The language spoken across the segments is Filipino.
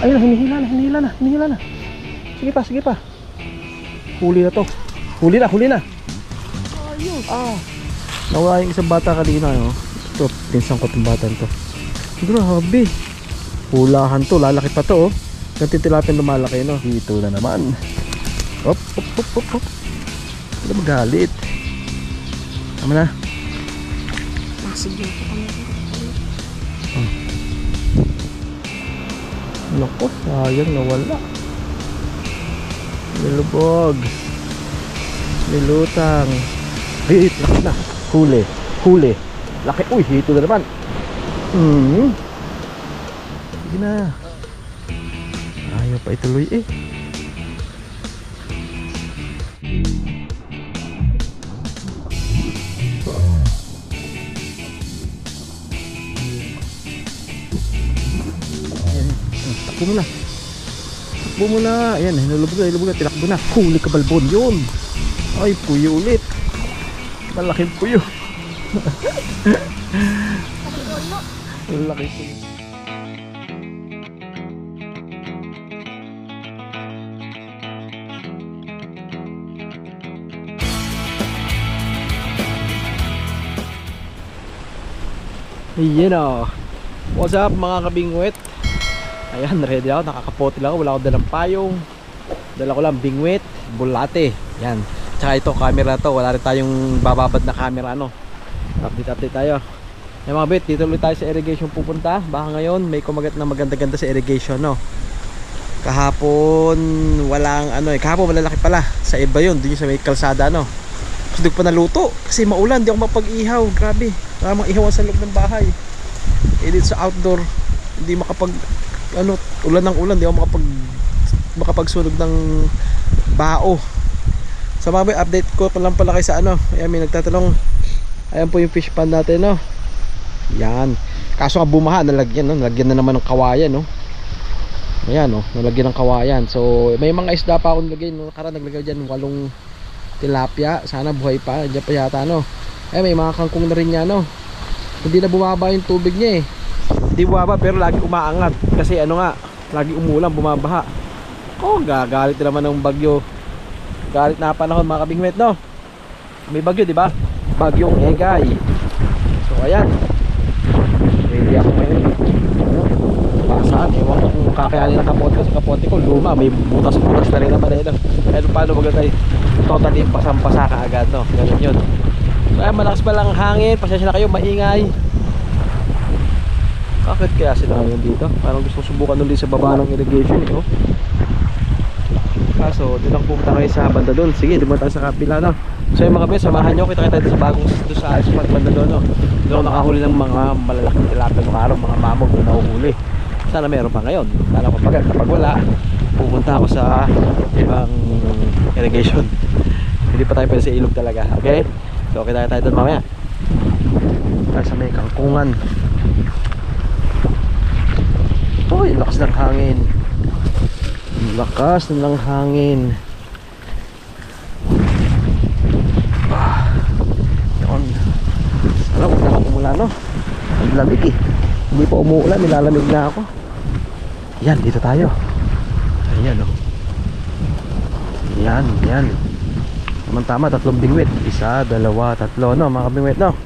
Ayun na, hinihila na, hinihila na, hinihila na. Sige pa, sige pa. Huli na to. Huli na, huli na. Ayun. Ah. Nawala yung isang bata kanina, no? Ito, pinsan ko itong bata to. Grabe. Hulahan to, lalaki pa to, oh. Yung titilapin lumalaki, no? Dito na naman. Hop, hop, hop, hop, hop. Hindi magalit. Tama na. Sige po Loko, sayang nawala. Nilubog. Nilutang. Ay, laki na. Huli. Huli. Laki. Uy, hito na naman. Hmm. Sige na. Ayaw pa ituloy eh. Takbo mo. Ayan, hinulubog na, hinulubog na. Tinakbo na. Huli ka balbon. Yun. Ay, puyo ulit. Malaking puyo. Malaking puyo. Ayan o. What's up mga kabingwit? Ayan, ready ako. Nakakapote lang ako. Wala akong dalang payong. Dala ko lang bingwit, bulate. Yan. Tsaka ito, camera to. Wala rin tayong bababad na camera, ano. Update, update tayo. Ayan mga bit, dito ulit tayo sa irrigation pupunta. Baka ngayon, may kumagat na maganda-ganda sa irrigation, no. Kahapon, walang ano eh. Kahapon, malalaki pala. Sa iba yun, yung sa may kalsada, no. Kasi ko pa naluto. Kasi maulan, di ako mapag-ihaw. Grabe. Wala mang ihawan sa loob ng bahay. Eh, sa outdoor, hindi makapag, ano, ulan ng ulan, di ako makapag, makapagsunog ng bao. Sa mga boy, update ko pa lang pala kayo sa ano. Ayan, may nagtatanong. Ayan po yung fish pond natin, no. Yan. Kaso nga bumaha, nalagyan, no. Nalagyan na naman ng kawayan, no. Ayan, no. Nalagyan ng kawayan. So, may mga isda pa akong lagay. No. Nakaraan naglagay dyan, walong tilapia. Sana buhay pa. Diyan pa yata, no. Eh, may mga kangkong na rin yan, no. Hindi na bumaba yung tubig niya, eh. Hindi bumaba, pero lagi umaangat. Kasi ano nga, lagi umulan, bumabaha. Oh, gagalit na naman ng bagyo. Galit na panahon mga kabingwet, no? May bagyo, di ba? Bagyong Egay. So, ayan. Ready ako ngayon. Basaan. Ewan ko kung kakayanin ng kapote ko. Sa kapote ko, luma. May butas-butas na rin naman. Ano? Pero paano magagay? Totally pasang-pasa ka agad, no? Ganun yun. So, ayan, malakas pa lang hangin. Pasensya na kayo, maingay. Bakit kaya sila ngayon dito? Parang gusto subukan ulit sa baba ng irrigation, eh, oh. Kaso, lang pumunta kayo sa banda doon. Sige, tayo sa kapila, no? So yung mga bes, samahan nyo. Kita kita dito sa bagong doon sa spot banda doon, no? Doon ako nakahuli ng mga malalaking tilapia ng araw, mga mamog na nahuhuli. Sana meron pa ngayon. Sana kapag, kapag wala, pupunta ako sa ibang irrigation. Hindi pa tayo pwede sa ilog talaga, okay? So, kita tayo doon mamaya. Tayo sa may kangkungan. Uy, lakas ng hangin. Ang lakas ng hangin. Ah, yun. Sana huwag na no? Ang eh. Hindi pa umuulan, nilalamig na ako. Yan, dito tayo. Ayan, oh. Yan, yan. Tamang tama, tatlong bingwit. Isa, dalawa, tatlo, no? Mga bingwit, no?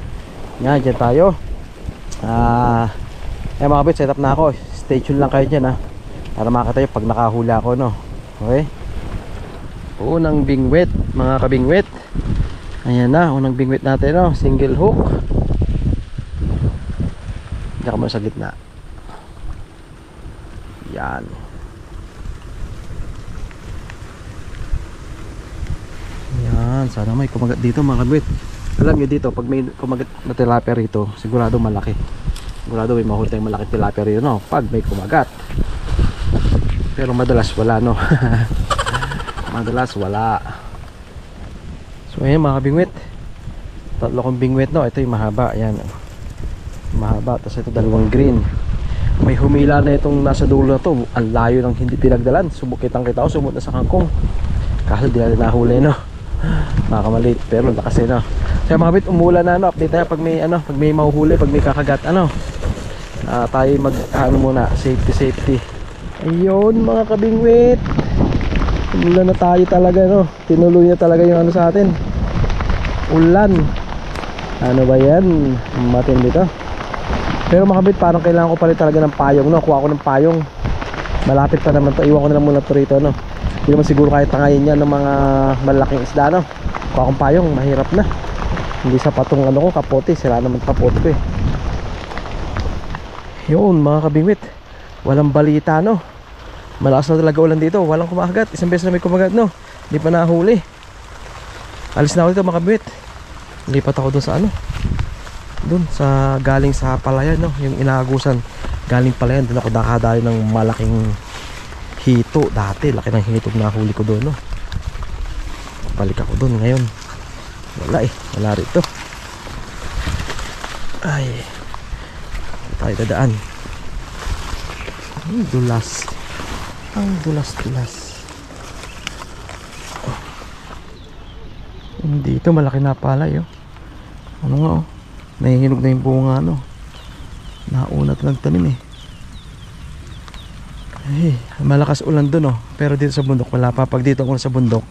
Yan, dyan tayo. Ah, eh mga bit, set na ako. Stay tuned lang kayo dyan, ha? Para makakita nyo pag nakahula ako, no? Okay? Unang bingwit, mga kabingwit. Ayan na, unang bingwit natin, no? Single hook. Diyan ka muna sa gitna. Yan. Yan, sana may kumagat dito mga kabingwit. Alam nyo dito, pag may kumagat na tilapia rito, sigurado malaki. Sigurado may mahuli tayong malaki tilapia rito, no? Pag may kumagat. Pero madalas wala, no? madalas wala. So, ayan mga bingwit. Tatlo kong bingwit, no? Ito yung mahaba, ayan. Mahaba, tapos ito dalawang green. May humila na itong nasa dulo na to. Ang layo ng hindi pinagdalan. Subukitang kita ako, sumut na sa kangkong. Kaso di natin nahuli, no? Nakakamalit, pero lakas eh, no? Kaya mga bit, umulan na, no? Update tayo pag may, ano, pag may mahuhuli, pag may kakagat, ano? Ah, tayo mag, ano muna, safety, safety. Ayun mga kabingwit. Umulan na tayo talaga no. Tinuloy na talaga yung ano sa atin. Ulan. Ano ba yan? Matindi to. Pero mga kabit parang kailangan ko pa talaga ng payong no. Kuha ko ng payong. Malapit pa naman to. Iwan ko na lang muna to rito no. Hindi naman siguro kahit tangayin yan ng mga malaking isda no. Kuha akong payong. Mahirap na. Hindi sa patong ano ko kapote. Sira naman kapote ko eh. Yun mga kabingwit. Walang balita no. Malakas na talaga ulan dito. Walang kumagat. Isang beses na may kumagat no. Hindi pa nahuli. Alis na ako dito mga kabingwit. Lipat ako doon sa ano. Doon sa galing sa palayan no. Yung inaagusan. Galing palayan. Doon ako nakadayo ng malaking hito dati. Laki ng hito na huli ko doon no. Balik ako doon ngayon. Wala eh. Wala rito. Ay. Tayo dadaan. Ang dulas. Ang dulas-dulas. Oh. Dito malaki na palay oh. Ano nga oh. Nahihinog na yung bunga no. Naunat nagtanim eh. Eh, malakas ulan doon oh. Pero dito sa bundok wala pa. Pag dito ako sa bundok,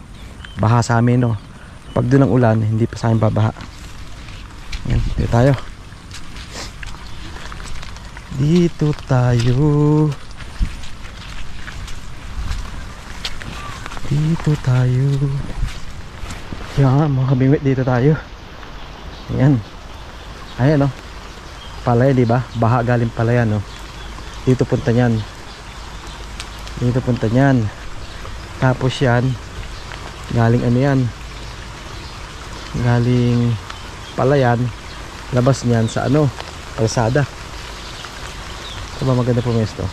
baha sa amin oh. Pag doon ang ulan, hindi pa sa amin babaha. Yan, dito tayo. Dito tayo. Dito tayo. Yan, mga kabingwit, dito tayo. Ayan. Ayan, no. Palaya, di ba? Baha galing palaya, no. Dito punta niyan. Dito punta niyan. Tapos yan, galing ano yan? Galing palayan, labas niyan sa ano, kalsada. Ito ba maganda pumesto?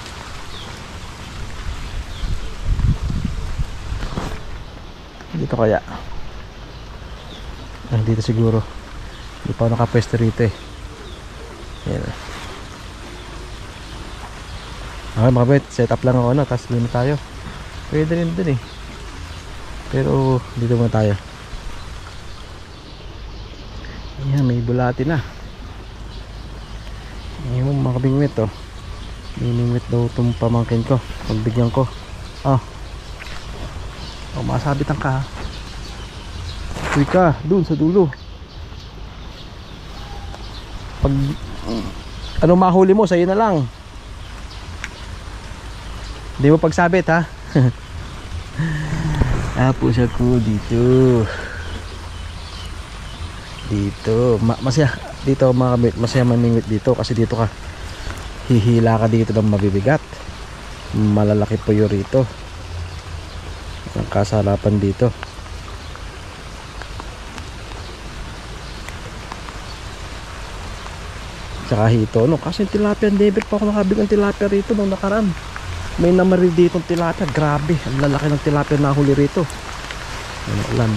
Dito kaya. Ah, dito siguro. Hindi pa ako nakapwesto rito eh. Yan. Okay mga bet, set up lang ako no, tapos dito tayo. Pwede rin dun eh. Pero dito muna tayo. Yan, may bulati na. Yung mga kabingwit oh. Miningwit daw itong pamangkin ko. Pagbigyan ko. Oh. Oh, masabitan ka. ha. Uy ka, dun sa dulo. Pag ano mahuli mo, sa'yo na lang. Hindi mo pagsabit ha. Tapos ako dito. Dito, Ma masaya dito mga masaya mamingwit dito kasi dito ka hihila ka dito ng mabibigat. Malalaki po yun rito. Ang kasalapan dito. Tsaka hito, no? Kasi tilapia, never pa ako nakabig ng tilapia rito nung nakaraan. May namari dito ng tilapia, grabe. Ang lalaki ng tilapia na huli rito. Ano ulan.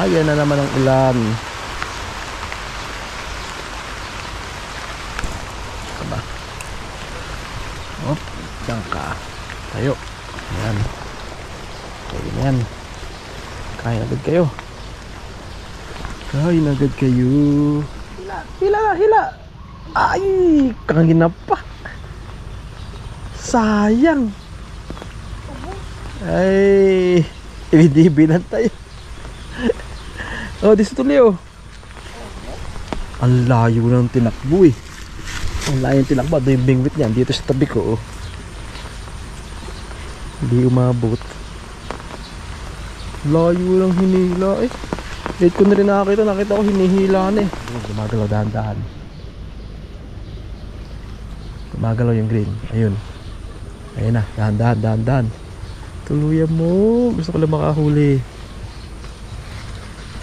Ayan na naman ang ulan. Diyan ka. Tayo. Ayan. Pwede na yan. Kain agad kayo. Kain agad kayo. Hila, hila, hila. Ay, kangin na pa. Sayang. Ay, ibidibi na tayo. oh, di sa tuloy oh. Ang layo ng tinakbo eh. Ang layo ng tinakbo. Ito yung bingwit niyan. Dito sa tabi ko oh. Hindi umabot. Layo lang hinila eh. Late ko na rin nakakita. Nakita ko hinihila na eh. Gumagalaw dahan-dahan. Gumagalaw yung green. Ayun. Ayun na. Dahan-dahan, dahan-dahan. Tuluyan mo. Gusto ko lang makahuli.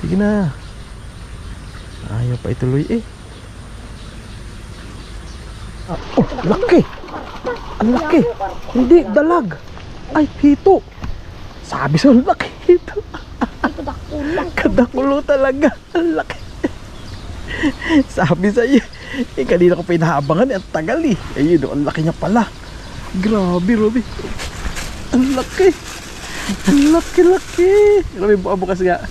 Sige na. Ayaw pa ituloy eh. Ah, oh, laki! Ang laki! Hindi, dalag! Ay, hito! Sabi sa laki hito. Kadakulo talaga. Ang laki. Sabi sa iyo. Eh, kanina ko pa inaabangan eh. Ang tagal eh. Ayun, oh, ang laki niya pala. Grabe, Roby. Ang laki. Ang laki-laki. Roby, bukas nga.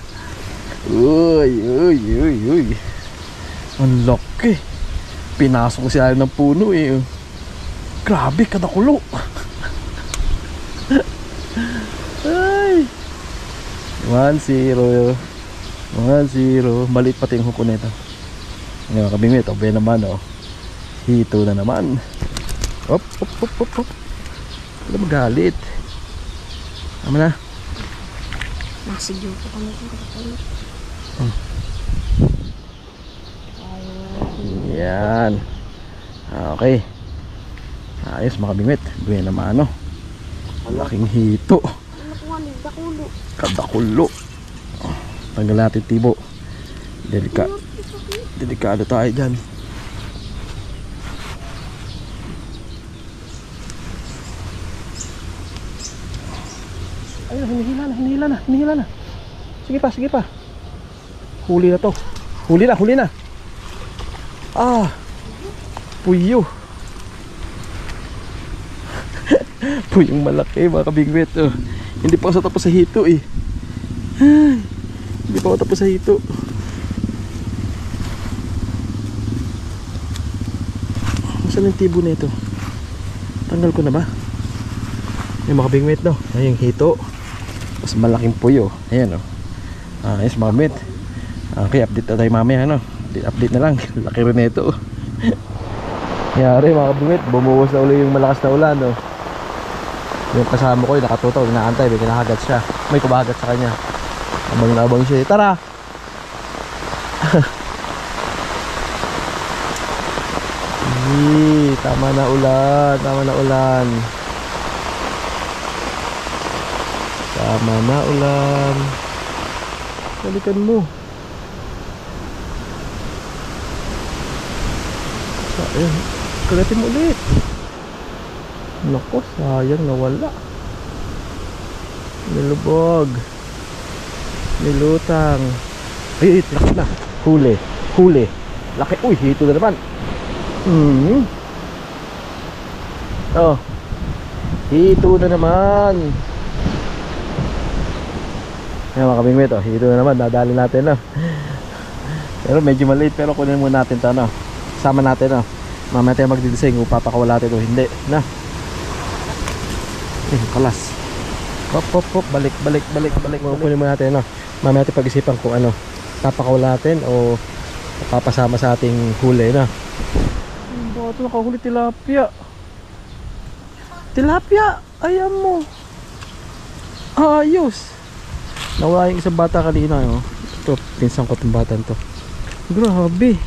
Uy, uy, uy, uy. Ang laki. Pinasok ko si Alan ng puno eh. Grabe, kadakulo. Ay. 1-0. 1-0. Maliit pati yung huko nito. Ngayon, kabingwit. Obe naman, oh. Hito na naman. Op, op, op, op, op. Wala magalit. Tama na. Nasa joke kami kung katakulo. Yan. Okay. Ayos mga bingwit. Buwan naman ano. Malaking hito. Ano ko ni dakulo? Kadakulo. Oh, Tanggal natin tibo. Delika. Delikado tayo dyan. Ayun, hinihila na, hinihila na, hinihila na. Sige pa, sige pa. Huli na to. Huli na, huli na. Ah, puyo. Puyong malaki mga kabingwit. Oh. Hindi pa ako sa tapos sa hito eh. Ay, hindi pa ako tapos sa hito. Saan yung tibo na ito? Tanggal ko na ba? Yung mga bingwit no? Ay, yung hito. Mas malaking puyo. Ayan o. Ah, yes, mga bingwit. Okay, update na tayo mamaya ano. Update, update na lang. Laki rin na ito. Yari mga bingwit. Bumuhos na uli yung malakas na ulan no. Yung kasama ko yung nakatutok, inaantay, may kinahagat siya. May kumahagat sa kanya. Abang na abang siya. Tara! Yee, tama na ulan, tama na ulan. Tama na ulan. Balikan mo. Sayang. Kagatin mo ulit. Nako, sayang nawala. Nilubog. Nilutang. Ay, laki na. Huli. Huli. Laki. Uy, hito na naman. Hmm. Oh. Hito na naman. Yan mga kabingwit, oh. Hito na naman. Dadali natin, no. Pero medyo maliit. Pero kunin muna natin to, no. Sama natin, no. Mamaya tayo magdidesing kung papakawala natin o hindi, na. Eh, kalas. Hop, hop, hop. Balik, balik, balik, balik. Kukunin mo natin, no. Mamaya natin pag-isipan kung ano. Papakawala natin o papasama sa ating huli, no. Ang bato nakahuli tilapia. Tilapia! Ayan mo. Ayos. Nawala yung isang bata kanina, no. Ito, pinsan ko itong bata to. Grabe.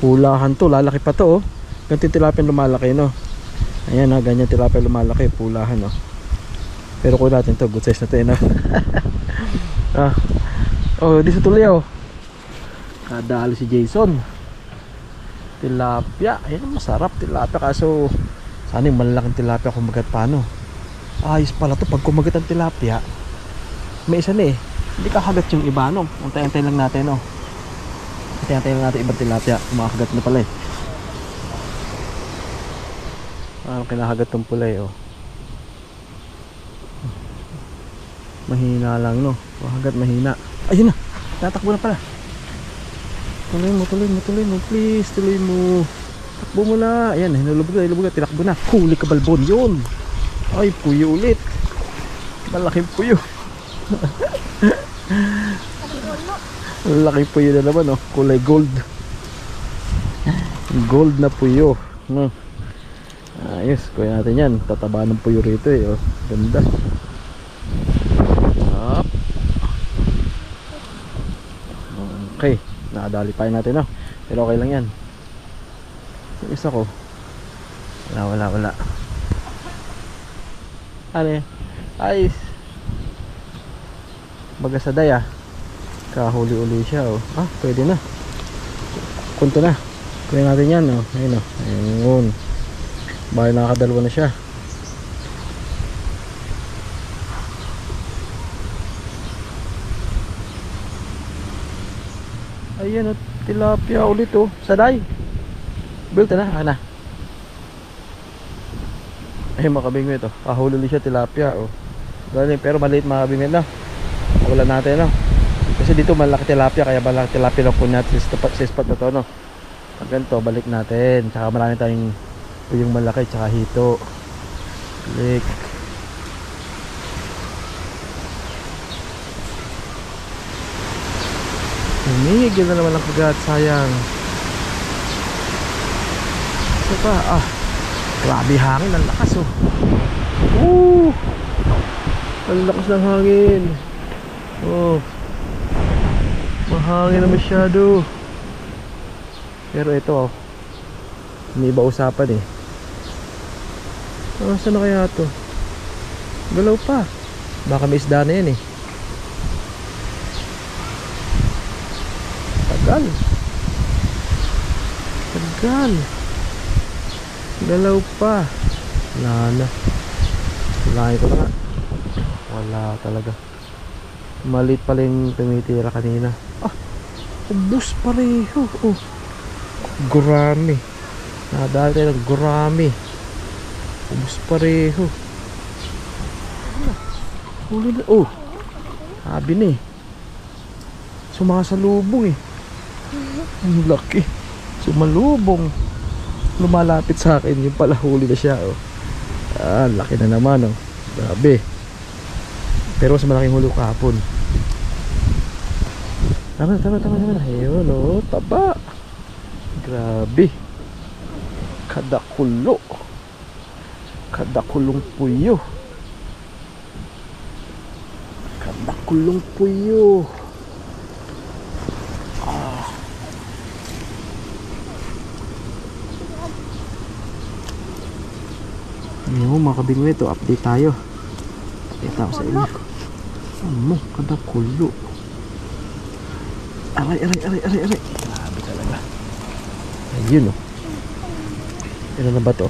Pulahan to, lalaki pa to, oh. Ganito tilapia lumalaki, no. Ayan na, ganyan tilapia lumalaki, pulahan no. Pero kung natin to, good size na to eh, no? ah. Oh, di sa tuloy oh. Kadali si Jason. Tilapia, ayan masarap tilapia kaso sana yung malalaking tilapia kumagat paano. Ayos pala to pag kumagat ang tilapia. May isa na eh. Hindi kakagat yung iba no. Antay-antay lang natin no. Antay-antay lang natin ibang tilapia. Kumakagat na pala eh. Parang kinakagat tong pulay oh. Mahina lang no. Kakagat mahina. Ayun na. Tatakbo na pala. Tuloy mo, tuloy mo, tuloy mo. Please, tuloy mo. Takbo mo na. Ayan, hinulubog na, hinulubog na. Tinakbo na. Huli ka balbon yun. Ay, puyo ulit. Malaking puyo. Malaking puyo na naman oh. Kulay gold. Gold na puyo. No. Ayos, kuya natin yan. Tataba ng puyo rito eh. Oh. Ganda. Up. Okay. Nakadali pa natin oh. Pero okay lang yan. Isa ko. Wala, wala, wala. Ano yan? Ayos. Baga sa daya. Kahuli-uli siya oh. Ah, pwede na. Kunto na. Kuya natin yan oh. Ayun oh. Ayun. Baka nakakadalawa na siya. Ayan oh, tilapia ulit oh. Saday. Built na, ah, na. Ayun mga kabingwit oh. Kahuli ulit siya tilapia oh. Galing, pero maliit mga kabingwit na. Wala natin no. Kasi dito malaki tilapia kaya malaki tilapia lang po natin sa spot, sa spot na to no. Pag ganito, balik natin. Tsaka marami tayong yung malaki, tsaka hito. Balik. Humigil na naman ang kagat, sayang. Ito pa, ah. Grabe hangin, ang lakas oh. Woo! Ang lakas ng hangin. Oh. Mahangin na masyado. Pero ito oh. Hindi ba usapan eh. Ah, saan na kaya to? Galaw pa. Baka may isda na yan eh. Tagal. Tagal. Galaw pa. Wala na. Wala ko na. Wala talaga. Malit pala yung tumitira kanina. Ah, ubus pareho. Oh. Gurami. Nadali tayo ng gurami. Ubus pareho. Huli na. Oh. Sabi na eh. Sumasalubong eh. Ang laki. Sumalubong. Lumalapit sa akin. Yung pala huli na siya. Oh. Ah, laki na naman. Oh. Grabe. Pero mas malaking huli ko kahapon. Tama, tama, tama, tama. Ayun, oh, taba. Grabe. Kadakulo. Kadakulong puyo. Kadakulong puyo. Ano mo mga kabingwe ito, update tayo. Update ako sa inyo. Ano, kadakulo. Aray, aray, aray, aray, aray. Grabe talaga. Ayun oh. Ilan na ba to?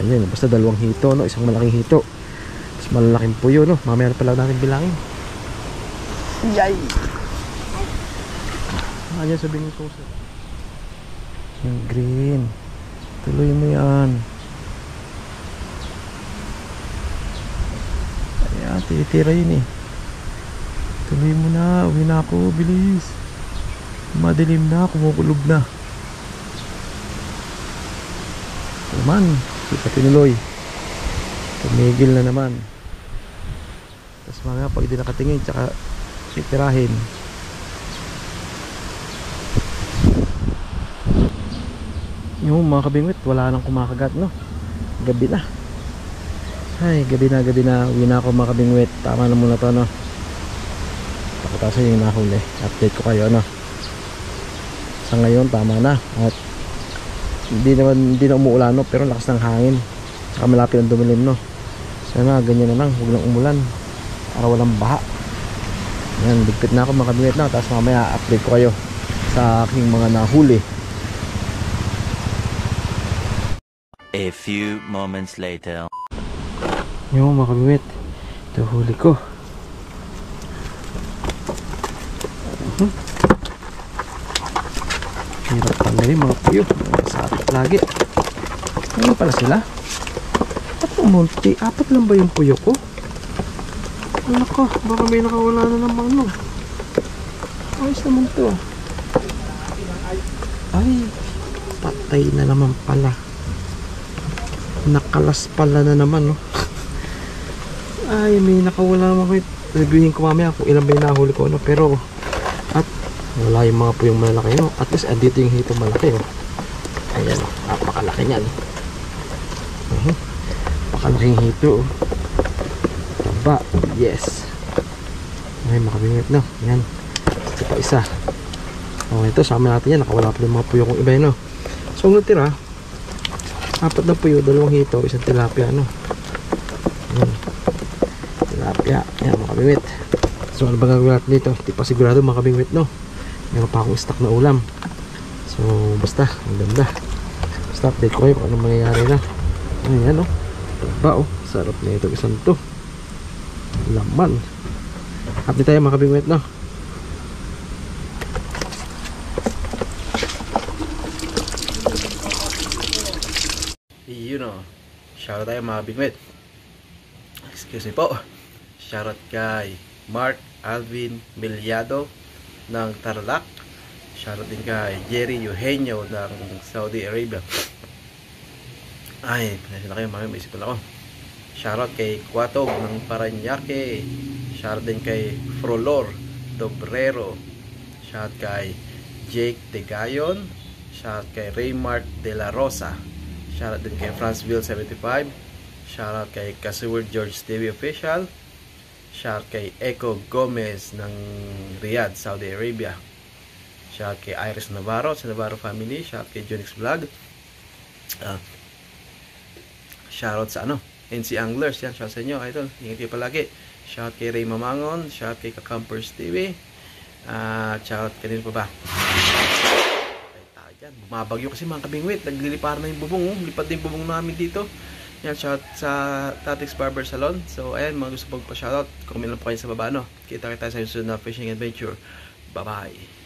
Ayun, basta dalawang hito, no? Isang malaking hito. Tapos malalaking puyo, no? Mamaya na pala natin bilangin. Yay! Yan sabihin ko sa... Yung green. Tuloy mo yan. Ayan, titira yun eh. Tuloy mo na, uwi na ako, bilis. Madilim na, kumukulob na. Naman, di pa tinuloy. Tumigil na naman. Tapos mga pag di nakatingin, tsaka titirahin. Yung mga kabingwit, wala nang kumakagat, no? Gabi na. Ay, gabi na, gabi na. Uwi na ako mga kabingwit. Tama na muna to, no? Pakatasan yung nahuli. Update ko kayo, no? Sa ngayon, tama na. At hindi naman, hindi na umuulan, no? Pero lakas ng hangin. Saka malapit ang dumilim, no? Sana, ganyan na lang. Huwag lang umulan. Para walang baha. Yan, bigpit na ako mga kabingwit na. Tapos mamaya, update ko kayo sa aking mga nahuli. A few moments later. Yung mga kabingwit. Ito huli ko. Mhm. Hirap pala yung mga puyo. Sakit lagi. Ano pala sila? Ba't umunti? Apat lang ba yung puyo ko? Ano ko? Baka may nakawala na naman no. Ayos naman to. Ay, patay na naman pala. Nakalas pala na naman no. Ay, may nakawala naman ko. Reviewin ko mamaya kung ilan ba yung nahuli ko. No? Pero, wala yung mga puyong malalaki. No? At least, andito yung hito malaki. Oh. Ayan, napakalaki niyan. Uh-huh. Napakalaking hito. Oh. Taba, yes. Ay, makabingit no. Yan. Ito pa isa. Oh, ito, sama natin yan. Nakawala pa yung mga puyong kong iba yun. No? So, ang natira, apat na puyo, dalawang hito, isang tilapia. No? Yan tilapia. Yan, mga kabingwit. So, ano ba gagawin natin dito? Hindi pa sigurado mga kabingwit, no? Meron pa akong stock na ulam. So, basta, ang ganda. Basta update ko kayo kung anong mangyayari na. Ayan, no? Ba, oh. Sarap na ito isang to. Laman. Update tayo mga kabingwit, no? Yun, oh. Shout out tayo mga kabingwit. Excuse me po. Shoutout kay Mark Alvin Milyado ng Tarlac. Shoutout din kay Jerry Eugenio ng Saudi Arabia. Ay, pinasya na kayo, marami may isipan ako. Shoutout kay Quatog ng Paranaque. Shoutout din kay Frolor Dobrero. Shoutout kay Jake De Gayon. Shoutout kay Raymart De La Rosa. Shoutout din kay Franceville 75. Shoutout kay Kasuward George TV Official. Shoutout kay Echo Gomez ng Riyadh, Saudi Arabia. Shoutout kay Iris Navarro sa Navarro family. Shoutout kay Jonix Vlog. Ah, shoutout sa ano, NC Anglers. Yan, shoutout sa inyo, idol. Ingat kayo palagi. Shoutout kay Ray Mamangon. Shoutout kay Kakampers TV. Ah, shoutout kanino pa ba? Ay, tayo dyan. Bumabagyo kasi mga kabingwit. Naglilipar na yung bubong. Oh. Lipad din yung bubong namin dito. Yan, shout sa Tatix Barber Salon. So, ayan, mga gusto pagpa-shoutout. Comment lang po kayo sa baba, no? Kita kita sa susunod na fishing adventure. Bye-bye.